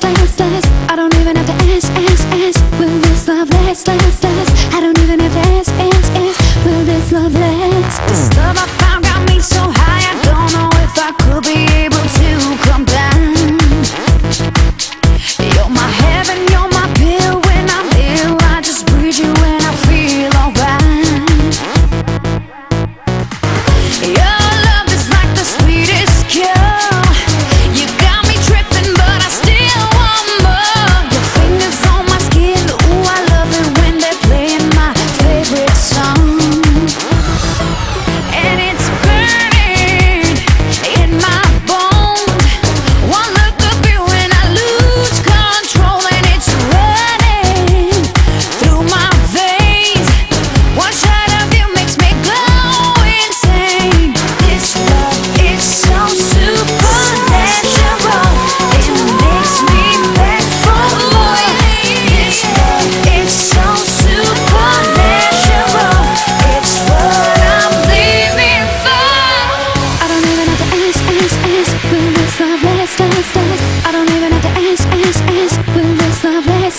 slam, slam.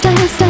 slay, slay.